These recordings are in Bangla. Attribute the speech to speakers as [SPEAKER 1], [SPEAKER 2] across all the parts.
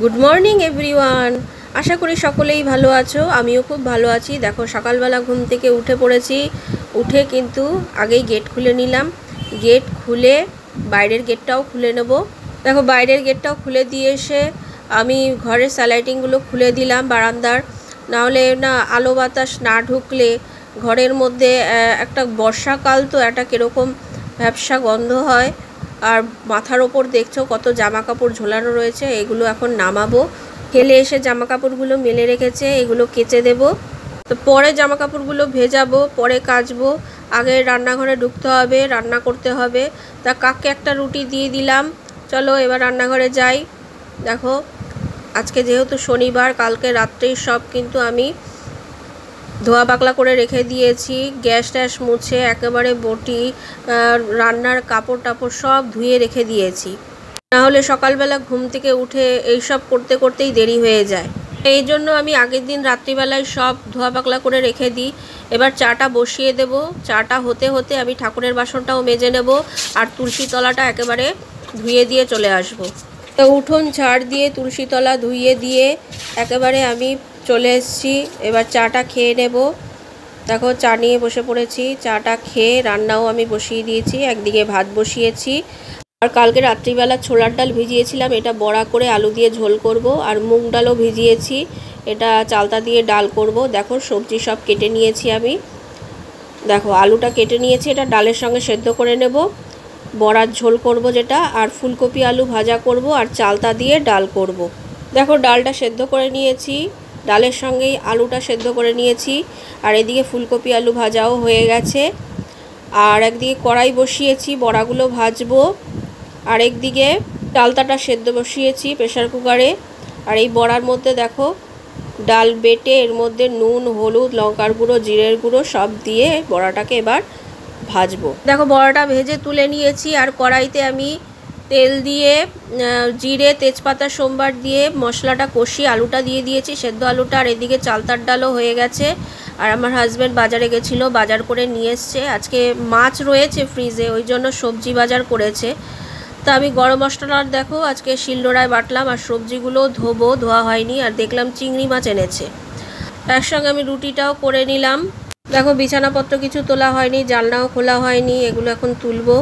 [SPEAKER 1] গুড মর্নিং এভরিওয়ান আশা করি সকলেই ভালো আছো। আমিও খুব ভালো আছি। দেখো, সকালবেলা ঘুম থেকে উঠে পড়েছি। উঠে কিন্তু আগেই গেট খুলে নিলাম। গেট খুলে বাইরের গেটটাও খুলে নেব। দেখো, বাইরের গেটটাও খুলে দিয়ে এসে আমি ঘরের স্যালাইটিংগুলো খুলে দিলাম বারান্দার। নাহলে না, আলো বাতাস না ঢুকলে ঘরের মধ্যে একটা বর্ষাকাল তো একটা কীরকম ব্যবসা গন্ধ হয়। আর মাথার ওপর দেখছ কত জামা কাপড় ঝোলানো রয়েছে, এগুলো এখন নামাবো। ফেলে এসে জামা কাপড়গুলো মেলে রেখেছে, এগুলো কেচে দেব। তো পরে জামা কাপড়গুলো ভেজাবো, পরে কাচবো। আগে রান্নাঘরে ঢুকতে হবে, রান্না করতে হবে। তা কাককে একটা রুটি দিয়ে দিলাম। চলো এবার রান্নাঘরে যাই। দেখো, আজকে যেহেতু শনিবার, কালকে রাত্রেই সব কিন্তু আমি ধোয়া পাকলা করে রেখে দিয়েছি। গ্যাস ট্যাস মুছে একেবারে বটি রান্নার কাপড় টাপড় সব ধুয়ে রেখে দিয়েছি। নাহলে সকালবেলা ঘুম থেকে উঠে এইসব করতে করতেই দেরি হয়ে যায়। এই জন্য আমি আগের দিন রাত্রিবেলায় সব ধোয়া পাকলা করে রেখে দিই। এবার চাটা বসিয়ে দেব। চাটা হতে হতে আমি ঠাকুরের বাসনটাও মেজে নেব আর তুলসী তলাটা একেবারে ধুয়ে দিয়ে চলে আসব। তো উঠোন ঝাড় দিয়ে তুলসী তলা ধুইয়ে দিয়ে একেবারে আমি চলে এসেছি। এবার চাটা খেয়ে নেব। দেখো, চা নিয়ে বসে পড়েছি। চাটা খেয়ে রান্নাও আমি বসিয়ে দিয়েছি। একদিকে ভাত বসিয়েছি। আর কালকে রাত্রিবেলা ছোলার ডাল ভিজিয়েছিলাম। এটা বড়া করে আলু দিয়ে ঝোল করব। আর মুগ ডালও ভিজিয়েছি। এটা চালতা দিয়ে ডাল করব। দেখো, সবজি সব কেটে নিয়েছি আমি। দেখো, আলুটা কেটে নিয়েছি। এটা ডালের সঙ্গে সেদ্ধ করে নেব। বড়ার ঝোল করব যেটা। আর ফুলকপি আলু ভাজা করব। আর চালতা দিয়ে ডাল করব। দেখো, ডালটা সেদ্ধ করে নিয়েছি। ডালের সঙ্গেই আলুটা সেদ্ধ করে নিয়েছি। আর এদিকে ফুলকপি আলু ভাজাও হয়ে গেছে। আর একদিকে কড়াই বসিয়েছি, বড়াগুলো ভাজবো। আর একদিকে ডালতাটা সেদ্ধ বসিয়েছি প্রেশার কুকারে। আর এই বড়ার মধ্যে দেখো, ডাল বেটে এর মধ্যে নুন, হলুদ, লঙ্কার গুঁড়ো, জিরের গুঁড়ো সব দিয়ে বড়াটাকে এবার ভাজবো। দেখো বড়াটা ভেজে তুলে নিয়েছি আর কড়াইতে আমি তেল দিয়ে জিরে, তেজপাতা, সোমবার দিয়ে মশলাটা কষিয়ে আলুটা দিয়ে দিয়েছি। সেদ্ধ আলুটা আর এদিকে চালতার ডালও হয়ে গেছে। আর আমার হাজব্যান্ড বাজারে গেছিল, বাজার করে নিয়ে এসছে। আজকে মাছ রয়েছে ফ্রিজে ওই জন্য সবজি বাজার করেছে। তা আমি গরম মশলার দেখো, আজকে শিলনোড়ায় বাটলাম আর সবজিগুলো ধোবো, ধোয়া হয়নি। আর দেখলাম চিংড়ি মাছ এনেছে। একসঙ্গে আমি রুটিটাও করে নিলাম। দেখো, বিছানাপত্র কিছু তোলা হয়নি, জানলাও খোলা হয়নি, এগুলো এখন তুলবো।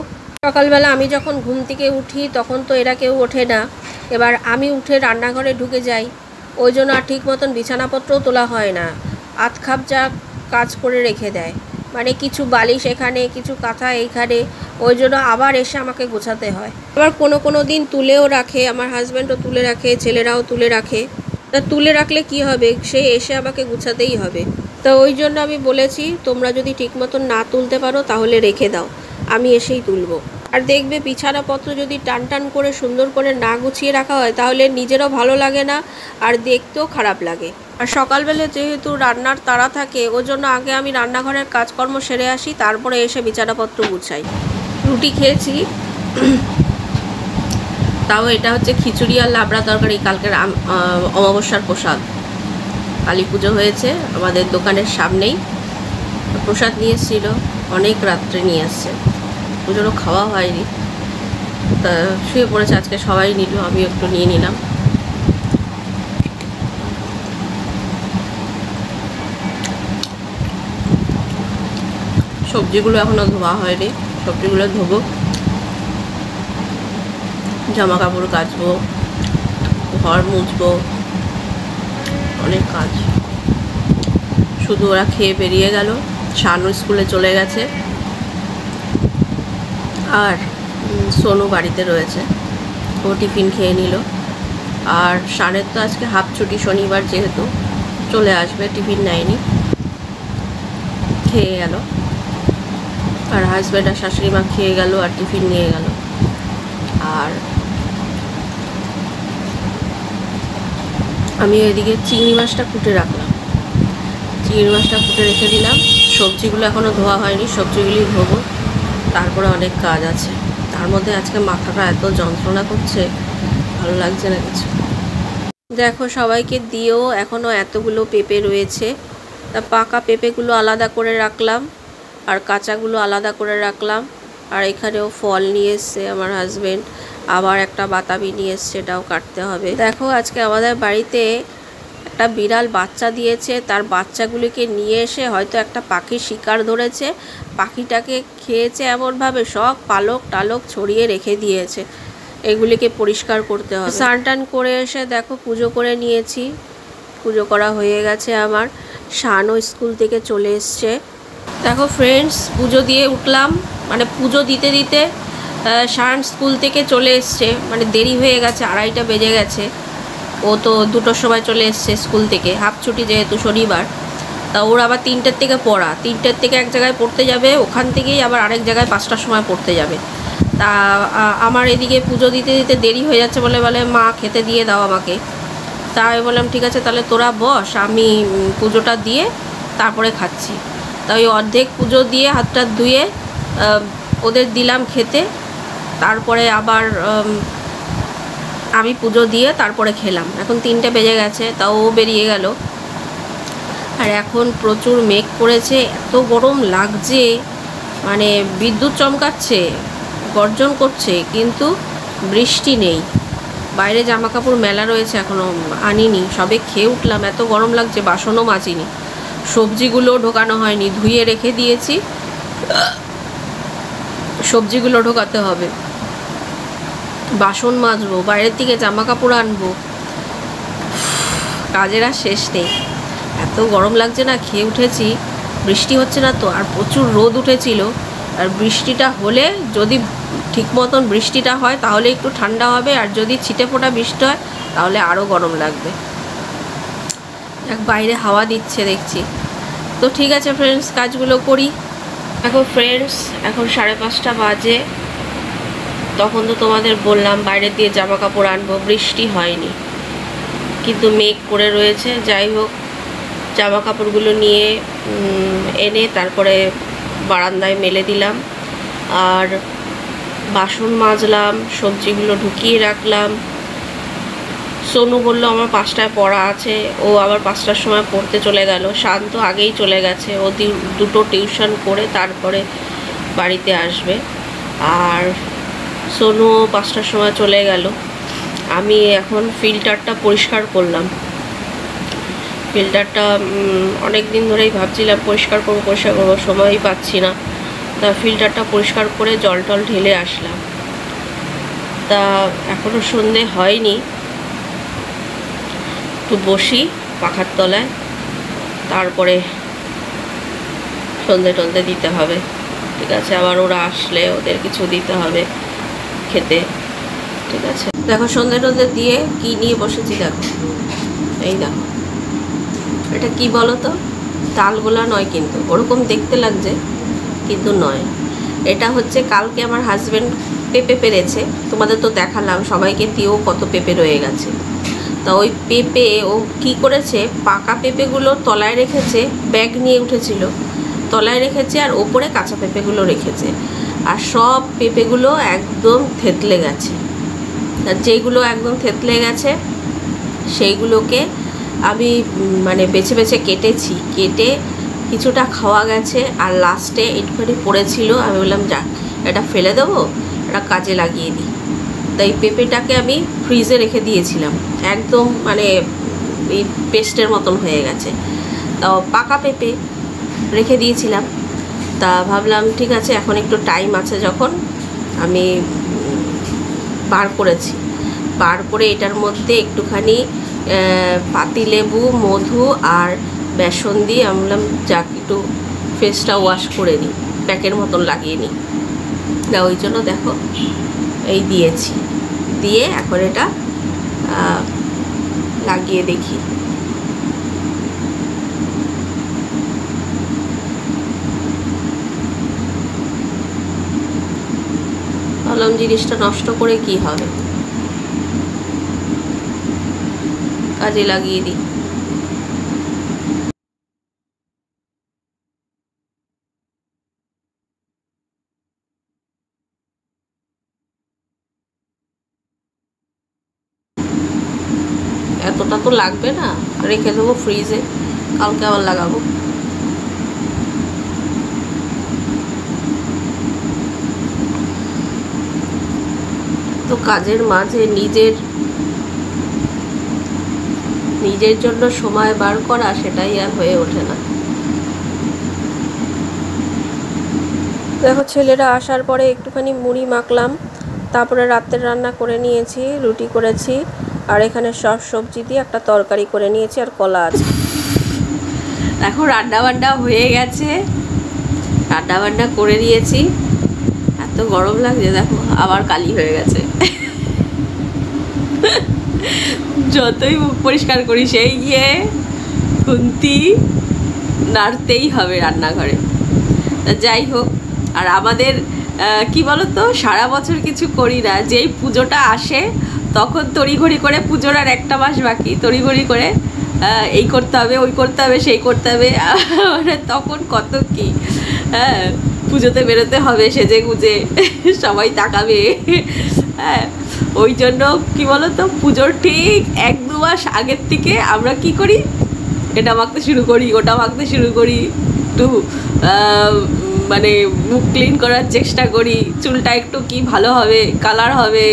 [SPEAKER 1] সকালবেলা আমি যখন ঘুম থেকে উঠি, তখন তো এরা কেউ ওঠে না। এবার আমি উঠে রান্নাঘরে ঢুকে যাই। ওই জন্য আর ঠিক মতন বিছানাপত্রও তোলা হয় না। আধ খাপ যা কাজ করে রেখে দেয়। মানে কিছু বালিশ এখানে, কিছু কাঁথা এইখানে। ওই জন্য আবার এসে আমাকে গোছাতে হয়। আবার কোনো কোনো দিন তুলেও রাখে, আমার হাজব্যান্ডও তুলে রাখে, ছেলেরাও তুলে রাখে। তা তুলে রাখলে কি হবে? সে এসে আমাকে গুছাতেই হবে। তো ওই জন্য আমি বলেছি, তোমরা যদি ঠিক মতন না তুলতে পারো, তাহলে রেখে দাও। আমি এসেই তুলবো। আর দেখবে বিছানাপত্র যদি টান টান করে সুন্দর করে না গুছিয়ে রাখা হয়, তাহলে নিজেরও ভালো লাগে না আর দেখতেও খারাপ লাগে। আর সকালবেলা যেহেতু রান্নার তাড়া থাকে ওই জন্য আগে আমি রান্নাঘরের কাজকর্ম সেরে আসি, তারপরে এসে বিছানাপত্র গুছাই। রুটি খেয়েছি। তাও এটা হচ্ছে খিচুড়ি আর লাবড়া তরকারি কালকের অমাবস্যার প্রসাদ। কালী পুজো হয়েছে, আমাদের দোকানের সামনেই। প্রসাদ নিয়ে এসেছিল অনেক রাত্রে নিয়ে আসছে। পুজোরও খাওয়া হয়নি। তা শুয়ে পড়েছে আজকে সবাই নিল আমি একটু নিয়ে নিলাম। সবজিগুলো এখনও ধোয়া হয়নি। সবজিগুলো ধোবো। জামা কাপড় কাচবো, ঘর মুছবো, অনেক কাজ। শুধু ওরা খেয়ে বেরিয়ে গেল, শানু স্কুলে চলে গেছে। আর সোনু বাড়িতে রয়েছে। ও টিফিন খেয়ে নিল। আর শানের তো আজকে হাফ ছুটি, শনিবার যেহেতু, চলে আসবে, টিফিন নেয়নি। খেয়ে গেল। আর হাজব্যান্ড আর শাশুড়ি মা খেয়ে গেল আর টিফিন নিয়ে গেল। আর আমি এদিকে চিংড়ি মাছটা কুটে রাখলাম। চিংড়ি মাছটা কুটে রেখে দিলাম। সবজিগুলো এখনও ধোয়া হয়নি সবজিগুলি ধোবো। তারপরে অনেক কাজ আছে। তার মধ্যে আজকে মাথাটা এত যন্ত্রণা করছে, ভালো লাগছে না কিছু। দেখো, সবাইকে দিয়েও এখনও এতগুলো পেঁপে রয়েছে। তা পাকা পেঁপেগুলো আলাদা করে রাখলাম, আর কাঁচাগুলো আলাদা করে রাখলাম। আর এখানেও ফল নিয়ে এসছে আমার হাজবেন্ড আবার একটা বাতাবি নিয়ে এসছে এটাও কাটতে হবে। দেখো, আজকে আমাদের বাড়িতে একটা বিড়াল বাচ্চা দিয়েছে, তার বাচ্চাগুলিকে নিয়ে এসে হয়তো একটা পাখি শিকার ধরেছে। পাখিটাকে খেয়েছে এমনভাবে সব পালক টালক ছড়িয়ে রেখে দিয়েছে। এগুলিকে পরিষ্কার করতে হবে। স্নান টান করে এসে দেখো, পুজো করে নিয়েছি। পুজো করা হয়ে গেছে আমার। শানও স্কুল থেকে চলে এসছে। দেখো ফ্রেন্ডস পুজো দিয়ে উঠলাম। মানে পুজো দিতে দিতে শান স্কুল থেকে চলে এসছে। মানে দেরি হয়ে গেছে, আড়াইটা বেজে গেছে। ও তো দুটোর সময় চলে এসছে স্কুল থেকে। হাফ ছুটি যেহেতু শনিবার, তা ওর আবার তিনটের থেকে পড়া। তিনটের থেকে এক জায়গায় পড়তে যাবে, ওখান থেকেই আবার আরেক জায়গায় পাঁচটার সময় পড়তে যাবে। তা আমার এদিকে পুজো দিতে দিতে দেরি হয়ে যাচ্ছে বলে বলে, মা, খেতে দিয়ে দাও আমাকে। তা আমি বললাম, ঠিক আছে, তাহলে তোরা বস, আমি পুজোটা দিয়ে তারপরে খাচ্ছি। তা ওই অর্ধেক পুজো দিয়ে হাতটা ধুয়ে ওদের দিলাম খেতে। তারপরে আবার আমি পুজো দিয়ে তারপরে খেলাম। এখন তিনটে বেজে গেছে, তাও ও বেরিয়ে গেল। আর এখন প্রচুর মেঘ করেছে, এত গরম লাগছে মানে বিদ্যুৎ চমকাচ্ছে, গর্জন করছে, কিন্তু বৃষ্টি নেই। বাইরে জামা কাপড় মেলা রয়েছে এখনও আনিনি, সবে খেয়ে উঠলাম, এত গরম লাগছে, বাসনও মাজিনি। সবজিগুলো ঢোকানো হয়নি, ধুয়ে রেখে দিয়েছি। সবজিগুলো ঢোকাতে হবে। বাসন মাজবো, বাইরের থেকে জামা কাপড় আনব। কাজের আর শেষ নেই। এত গরম লাগছে না, খেয়ে উঠেছি। বৃষ্টি হচ্ছে না তো, আর প্রচুর রোদ উঠেছিল। আর বৃষ্টিটা হলে যদি ঠিক মতন বৃষ্টিটা হয়, তাহলে একটু ঠান্ডা হবে। আর যদি ছিটে ফোটা বৃষ্টি হয়, তাহলে আরও গরম লাগবে। এক বাইরে হাওয়া দিচ্ছে, দেখছি। তো ঠিক আছে ফ্রেন্ডস কাজগুলো করি। এখন ফ্রেন্ডস এখন সাড়ে পাঁচটা বাজে। তখন তো তোমাদের বললাম বাইরে দিয়ে জামা কাপড় আনব, বৃষ্টি হয়নি। কিন্তু মেঘ করে রয়েছে, যাই হোক জামা কাপড়গুলো নিয়ে এনে তারপরে বারান্দায় মেলে দিলাম। আর বাসন মাজলাম, সবজিগুলো ঢুকিয়ে রাখলাম। সোনু বলল, আমার পাঁচটায় পড়া আছে। ও আবার পাঁচটার সময় পড়তে চলে গেল। শান্ত আগেই চলে গেছে। ও দুটো টিউশন করে তারপরে বাড়িতে আসবে। আর সোনু পাঁচটার সময় চলে গেল। আমি এখন ফিল্টারটা পরিষ্কার করলাম। ফিল্টারটা অনেক দিন ধরেই ভাবছিলাম পরিষ্কার করব পরিষ্কার করব, সময়ই পাচ্ছি না। তা ফিল্টারটা পরিষ্কার করে জল টল ঢেলে আসলাম। তা এখনও সন্ধে হয়নি। একটু বসি পাখার তলায়। তারপরে সন্ধে টন্ধে দিতে হবে। ঠিক আছে, আবার ওরা আসলে ওদের কিছু দিতে হবে। খেতে। ঠিক আছে। দেখো সন্ধে টন্ধে দিয়ে কি নিয়ে বসেছি দেখো। এই দেখো। এটা কি বলো তো তালগোলা নয় কিন্তু। ওরকম দেখতে লাগছে, কিন্তু নয়। এটা হচ্ছে কালকে আমার হাজব্যান্ড পেঁপে পেরেছে। তোমাদের তো দেখালাম, সবাইকে দিয়েও কত পেঁপে রয়ে গেছে। তা ওই পেঁপে ও কি করেছে? পাকা পেঁপেগুলো তলায় রেখেছে, ব্যাগ নিয়ে উঠেছিল। তলায় রেখেছে আর ওপরে কাঁচা পেঁপেগুলো রেখেছে। আর সব পেঁপেগুলো একদম থেতলে গেছে। আর যেগুলো একদম থেতলে গেছে, সেইগুলোকে আমি মানে বেছে বেছে কেটেছি। কেটে কিছুটা খাওয়া গেছে আর লাস্টে একটুখানি পড়েছিল। আমি বললাম, যাক, এটা ফেলে দেবো, এটা কাজে লাগিয়ে দিই। তাই পেঁপেটাকে আমি ফ্রিজে রেখে দিয়েছিলাম। একদম মানে এই পেস্টের মতন হয়ে গেছে। তাও পাকা পেঁপে রেখে দিয়েছিলাম। তা ভাবলাম, ঠিক আছে, এখন একটু টাইম আছে যখন আমি বার করেছি। বার করে এটার মধ্যে একটুখানি পাতিলেবু মধু আর বেসন দিয়ে আমি বললাম, যাক, একটু ফেসটা ওয়াশ করে নিই প্যাকের মতন লাগিয়ে নিই না ওই জন্য দেখো, এই দিয়েছি। দিয়ে এখন এটা লাগিয়ে দেখি। ভাবলাম জিনিসটা নষ্ট করে কি হবে? কাজে লাগিয়ে দিই। এতটা তো লাগবে না। রেখে দেবো ফ্রিজে কালকে আবার লাগাবো। কাজের মাঝে নিজের নিজের জন্য সময় বার করা সেটাই আর হয়ে ওঠে না। দেখো ছেলেরা আসার পরে একটুখানি মুড়ি মাখলাম তারপরে রাত্রের রান্না করে নিয়েছি রুটি করেছি আর এখানে সব সবজি দিয়ে একটা তরকারি করে নিয়েছি আর কলা আছে। দেখো রান্না বান্না হয়ে গেছে রান্না বান্না করে দিয়েছি এত গরম লাগছে দেখো আবার কালি হয়ে গেছে। যতই মুখ পরিষ্কার করি, সেই গিয়ে খুন্তি নাড়তেই হবে রান্নাঘরে। যাই হোক, আর আমাদের কি বলতো, সারা বছর কিছু করি না। যেই পুজোটা আসে, তখন তড়িঘড়ি করে পুজোর আর একটা মাস বাকি। তড়িঘড়ি করে এই করতে হবে, ওই করতে হবে, সেই করতে হবে। মানে তখন কত কি হ্যাঁ পুজোতে বেরোতে হবে সেজে গুজে সবাই তাকাবে। হ্যাঁ ওই জন্য কি বলতো, পুজোর ঠিক এক দু মাস আগের থেকে আমরা কি করি? এটা মাখতে শুরু করি, ওটা মাখতে শুরু করি। একটু মানে মুখ ক্লিন করার চেষ্টা করি, চুলটা একটু কি ভালো হবে কালার হবে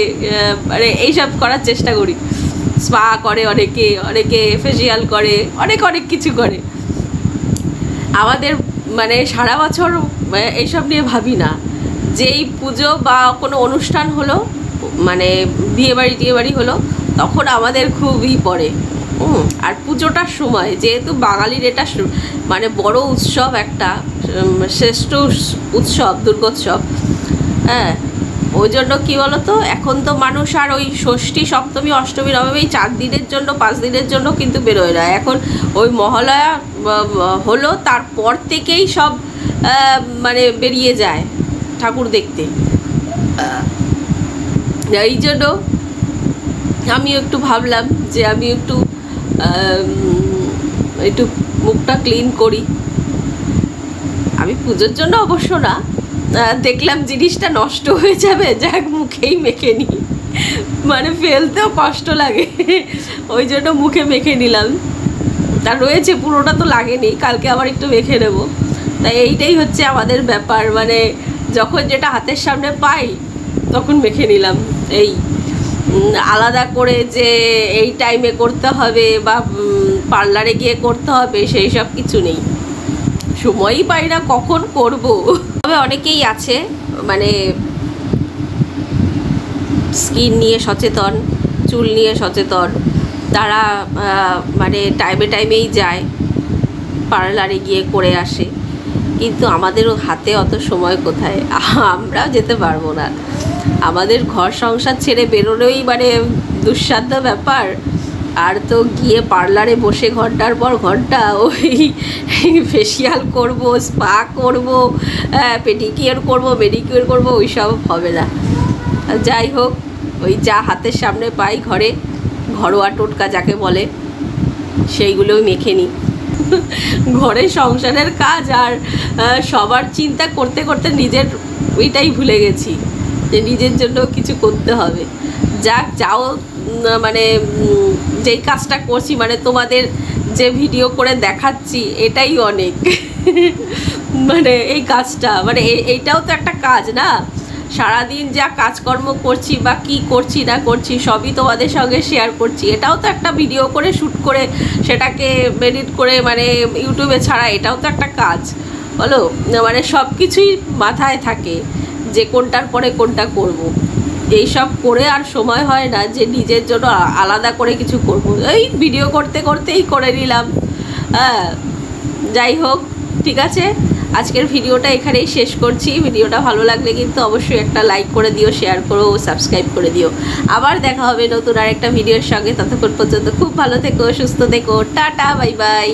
[SPEAKER 1] মানে এইসব করার চেষ্টা করি। স্পা করে অনেকে অনেকে ফেসিয়াল করে, অনেক অনেক কিছু করে। আমাদের মানে সারা বছর এইসব নিয়ে ভাবি না। যেই পুজো বা কোনো অনুষ্ঠান হলো মানে বিয়ে বাড়ি টিয়ে বাড়ি হলো তখন আমাদের খুবই পড়ে হুম, আর পুজোটার সময় যেহেতু বাঙালির এটা মানে বড় উৎসব একটা শ্রেষ্ঠ উৎসব দুর্গোৎসব। হ্যাঁ ওই জন্য কি বলতো এখন তো মানুষ আর ওই ষষ্ঠী সপ্তমী অষ্টমী নবমী চার দিনের জন্য পাঁচ দিনের জন্য কিন্তু বেরোয় না। এখন ওই মহালয়া হলো তারপর থেকেই সব মানে বেরিয়ে যায় ঠাকুর দেখতে। এই জন্য আমি একটু ভাবলাম যে আমি একটু একটু মুখটা ক্লিন করি। আমি পুজোর জন্য অবশ্য না দেখলাম জিনিসটা নষ্ট হয়ে যাবে, যাক মুখেই মেখে নিই। মানে ফেলতেও কষ্ট লাগে, ওই জন্য মুখে মেখে নিলাম। তা রয়েছে, পুরোটা তো লাগেনি, কালকে আবার একটু মেখে নেব। তাই এইটাই হচ্ছে আমাদের ব্যাপার মানে যখন যেটা হাতের সামনে পাই, তখন মেখে নিলাম। এই আলাদা করে যে এই টাইমে করতে হবে বা পার্লারে গিয়ে করতে হবে, সেই সব কিছু নেই। সময়ই পাই না, কখন করব? তবে অনেকেই আছে মানে স্কিন নিয়ে সচেতন, চুল নিয়ে সচেতন। তারা মানে টাইমে টাইমেই যায় পার্লারে গিয়ে করে আসে। কিন্তু আমাদেরও হাতে অত সময় কোথায়? আমরা যেতে পারব না। আমাদের ঘর সংসার ছেড়ে বেরোনোই মানে দুঃসাধ্য ব্যাপার। আর তো গিয়ে পার্লারে বসে ঘণ্টার পর ঘণ্টা ওই ফেসিয়াল করব স্পা করব পেডিকিওর করব মেডিকিওর করব ওই সব হবে না। যাই হোক, ওই যা হাতের সামনে পাই ঘরে, ঘরোয়া টোটকা যাকে বলে, সেইগুলোই মেখে নিই। ঘরে সংসারের কাজ আর সবার চিন্তা করতে করতে নিজের ওইটাই ভুলে গেছি। যে নিজের জন্য কিছু করতে হবে। যাক, যাও মানে যেই কাজটা করছি মানে তোমাদের যে ভিডিও করে দেখাচ্ছি, এটাই অনেক। মানে এই কাজটা মানে এইটাও তো একটা কাজ না? সারাদিন যা কাজকর্ম করছি বা কি করছি, না করছি, সবই তোমাদের সঙ্গে শেয়ার করছি। এটাও তো একটা ভিডিও করে শ্যুট করে, সেটাকে এডিট করে মানে ইউটিউবে ছাড়া এটাও তো একটা কাজ। বলো? মানে সব কিছুই মাথায় থাকে। যে কোনটার পরে কোনটা করব। এই সব করে আর সময় হয় না যে নিজের জন্য আলাদা করে কিছু করব। এই ভিডিও করতে করতেই করে নিলাম। হ্যাঁ যাই হোক, ঠিক আছে? আজকের ভিডিওটা এখানেই শেষ করছি। ভিডিওটা ভালো লাগলে কিন্তু অবশ্যই একটা লাইক করে দিও শেয়ার করো ও সাবস্ক্রাইব করে দিও। আবার দেখা হবে নতুন আর একটা ভিডিওর সঙ্গে। ততক্ষণ পর্যন্ত খুব ভালো থেকো, সুস্থ থেকো। Tata bye bye